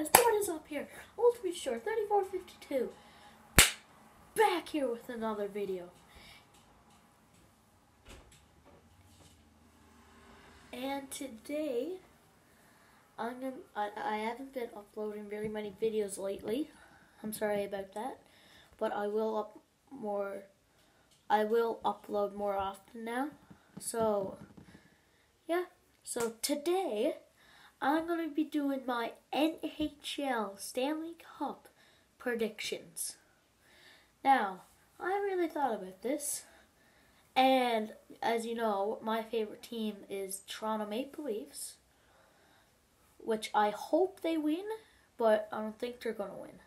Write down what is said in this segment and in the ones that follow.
guys, what is up here? Ultimate Short 3452. Back here with another video. And today, I'm gonna, I, I haven't been uploading very many videos lately. I'm sorry about that. But I will up more, I will upload more often now. So, yeah. So today, I'm going to be doing my NHL Stanley Cup predictions. Now, I really thought about this, and as you know, my favorite team is Toronto Maple Leafs, which I hope they win, but I don't think they're going to win.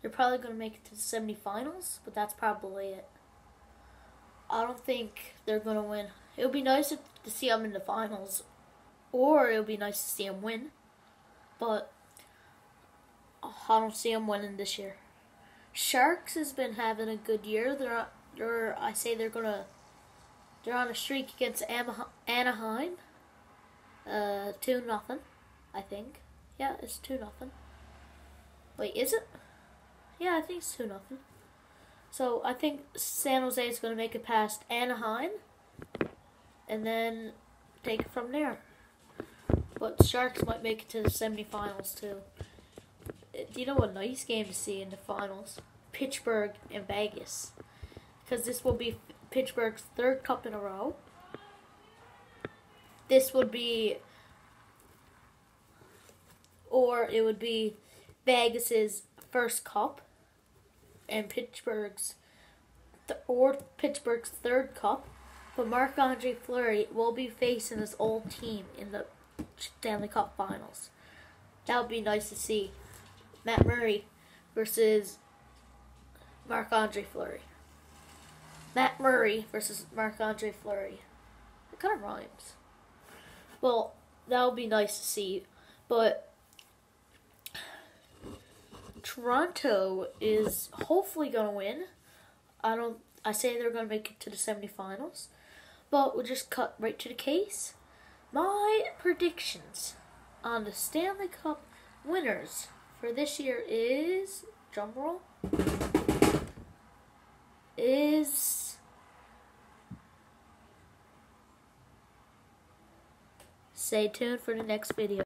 They're probably going to make it to the semifinals, but that's probably it. I don't think they're going to win. It would be nice to see them in the finals or it would be nice to see him win. But I don't see him winning this year. Sharks has been having a good year. They're they're I say they're gonna they're on a streak against Anaheim. Uh, two nothing, I think. Yeah, it's two nothing. Wait, is it? Yeah, I think it's two nothing. So I think San Jose is gonna make it past Anaheim, and then take it from there. But Sharks might make it to the semifinals too. Uh, do you know a nice game to see in the finals? Pittsburgh and Vegas. Because this will be Pittsburgh's third cup in a row. This would be, or it would be Vegas's first cup, and Pittsburgh's, th- or Pittsburgh's third cup. But Marc Andre Fleury will be facing his old team in the Stanley Cup Finals. That would be nice to see. Matt Murray versus Marc Andre Fleury. Matt Murray versus Marc Andre Fleury. It kind of rhymes. Well, that would be nice to see, but Toronto is hopefully going to win. I don't. I say they're going to make it to the semifinals, but we'll just cut right to the case. My predictions on the Stanley Cup winners for this year is drumroll is stay tuned for the next video.